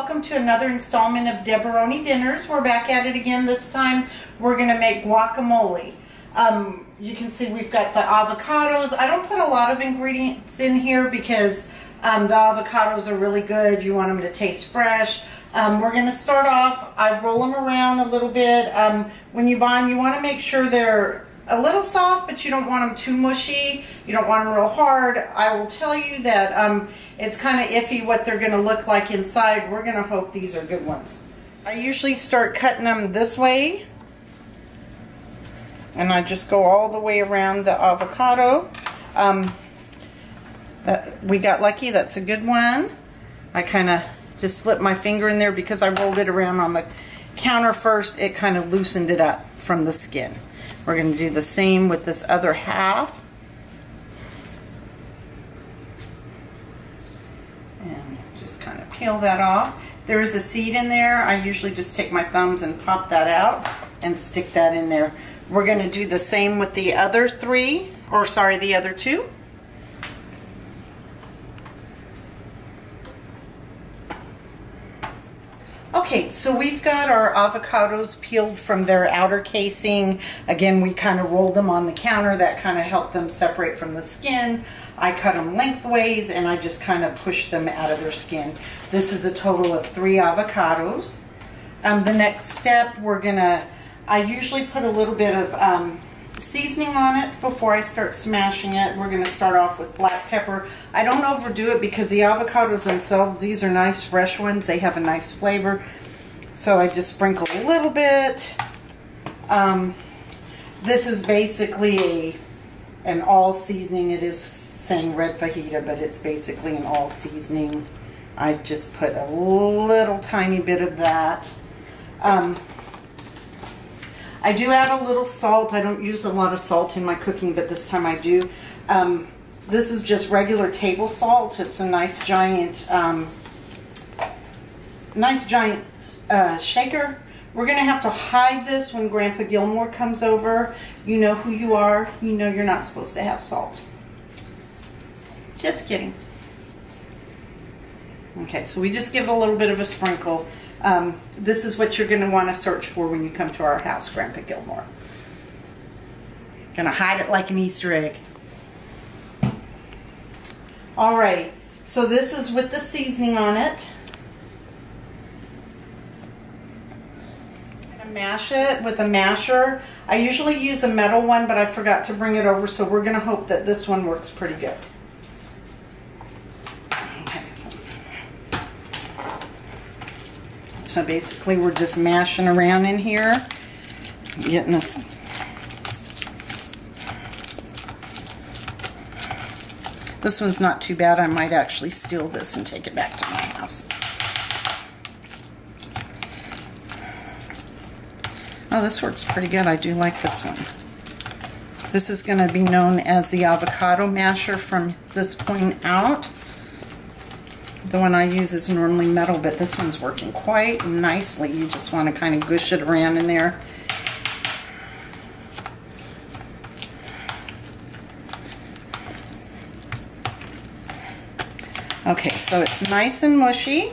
welcome to another installment of Deboroni Dinners. We're back at it again. This time we're going to make guacamole. Um, you can see we've got the avocados. I don't put a lot of ingredients in here because um, the avocados are really good. You want them to taste fresh. Um, we're going to start off, I roll them around a little bit. Um, when you buy them, you want to make sure they're a little soft, but you don't want them too mushy. You don't want them real hard. I will tell you that um, it's kind of iffy what they're going to look like inside. We're going to hope these are good ones. I usually start cutting them this way. And I just go all the way around the avocado. Um, uh, we got lucky. That's a good one. I kind of just slipped my finger in there because I rolled it around on the counter first. It kind of loosened it up from the skin. We're going to do the same with this other half. And just kind of peel that off. There is a seed in there. I usually just take my thumbs and pop that out and stick that in there. We're going to do the same with the other three, or sorry, the other two. Okay, so we've got our avocados peeled from their outer casing. Again, we kind of rolled them on the counter. That kind of helped them separate from the skin. I cut them lengthways and I just kind of pushed them out of their skin. This is a total of three avocados. Um, the next step, we're gonna, I usually put a little bit of um, seasoning on it before I start smashing it. We're going to start off with black pepper. I don't overdo it because the avocados themselves, these are nice fresh ones. They have a nice flavor. So I just sprinkle a little bit. Um, this is basically a, an all seasoning. It is saying red fajita, but it's basically an all seasoning. I just put a little tiny bit of that. Um, I do add a little salt. I don't use a lot of salt in my cooking, but this time I do. Um, this is just regular table salt. It's a nice giant, um, nice giant uh, shaker. We're going to have to hide this when Grandpa Gilmore comes over. You know who you are. You know you're not supposed to have salt. Just kidding. Okay, so we just give it a little bit of a sprinkle. Um, this is what you're going to want to search for when you come to our house, Grandpa Gilmore. Going to hide it like an Easter egg. All right, so this is with the seasoning on it. I'm going to mash it with a masher. I usually use a metal one, but I forgot to bring it over, so we're going to hope that this one works pretty good. So basically we're just mashing around in here, getting this This one's not too bad. I might actually steal this and take it back to my house. Oh, this works pretty good. I do like this one. This is going to be known as the avocado masher from this point out. The one I use is normally metal, but this one's working quite nicely. You just want to kind of gush it around in there. Okay, so it's nice and mushy.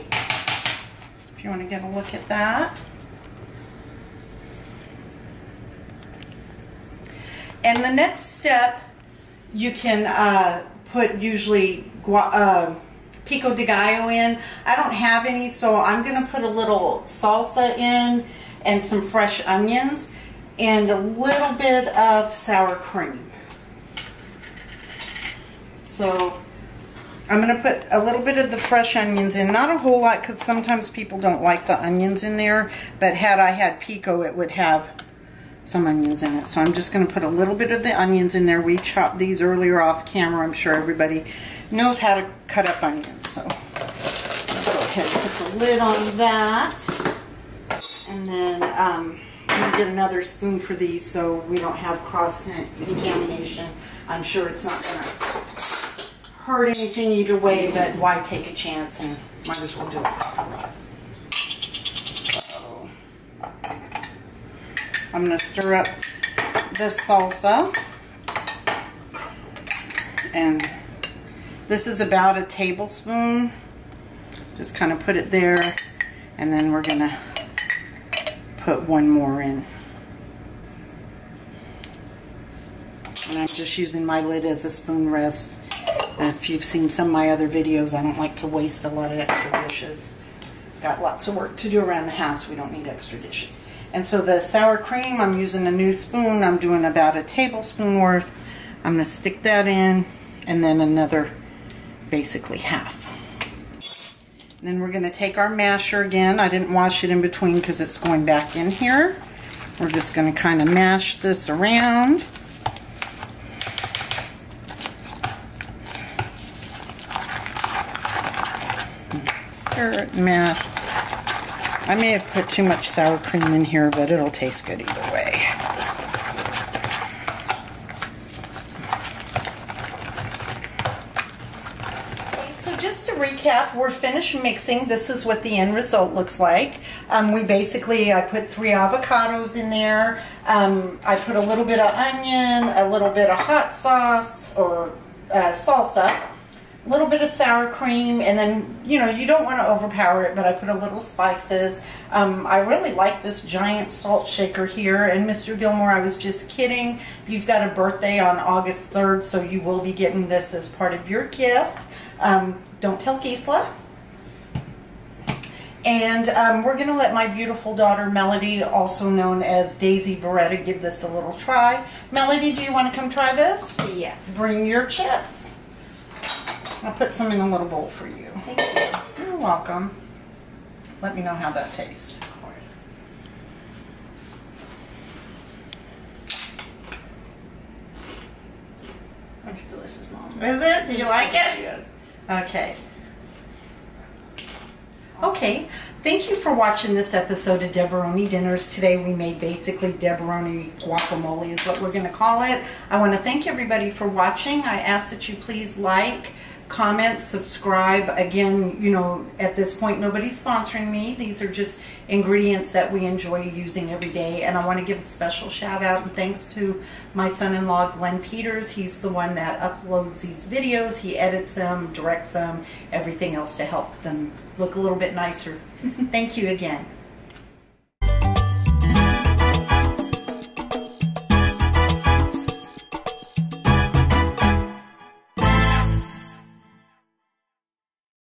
If you want to get a look at that. And the next step, you can uh, put usually uh, pico de gallo in. I don't have any, so I'm going to put a little salsa in and some fresh onions and a little bit of sour cream. So I'm going to put a little bit of the fresh onions in. Not a whole lot because sometimes people don't like the onions in there. But had I had pico, it would have some onions in it. So I'm just going to put a little bit of the onions in there. We chopped these earlier off camera. I'm sure everybody knows how to cut up onions. So go ahead put the lid on that. And then um, get another spoon for these so we don't have cross-contamination. I'm sure it's not going to hurt anything either way, but why take a chance and might as well do it properly. So I'm going to stir up this salsa and this is about a tablespoon. Just kind of put it there. And then we're gonna put one more in. And I'm just using my lid as a spoon rest. And if you've seen some of my other videos, I don't like to waste a lot of extra dishes. Got lots of work to do around the house. We don't need extra dishes. And so the sour cream, I'm using a new spoon. I'm doing about a tablespoon worth. I'm going to stick that in and then another basically half. Then we're going to take our masher again. I didn't wash it in between because it's going back in here. We're just going to kind of mash this around. Stir it, mash. I may have put too much sour cream in here, but it'll taste good either way. So just to recap, we're finished mixing. This is what the end result looks like. Um, we basically, I put three avocados in there. Um, I put a little bit of onion, a little bit of hot sauce or uh, salsa, a little bit of sour cream, and then, you know, you don't want to overpower it, but I put a little spices. Um, I really like this giant salt shaker here, and Mr. Gilmore, I was just kidding. You've got a birthday on August 3rd, so you will be getting this as part of your gift. Um, don't tell Gisela. And um, we're going to let my beautiful daughter Melody, also known as Daisy Beretta, give this a little try. Melody, do you want to come try this? Yes. Bring your chips. I'll put some in a little bowl for you. Thank you. You're welcome. Let me know how that tastes. Of course. That's delicious, Mom. Is it? Do you like it? Good. Okay. Okay. Thank you for watching this episode of Deboroni Dinners. Today we made basically Deboroni guacamole is what we're going to call it. I want to thank everybody for watching. I ask that you please like, comment, subscribe. Again, you know, at this point nobody's sponsoring me. These are just ingredients that we enjoy using every day. And I want to give a special shout out and thanks to my son-in-law Glenn Peters. He's the one that uploads these videos. He edits them, directs them, everything else to help them look a little bit nicer. Thank you again.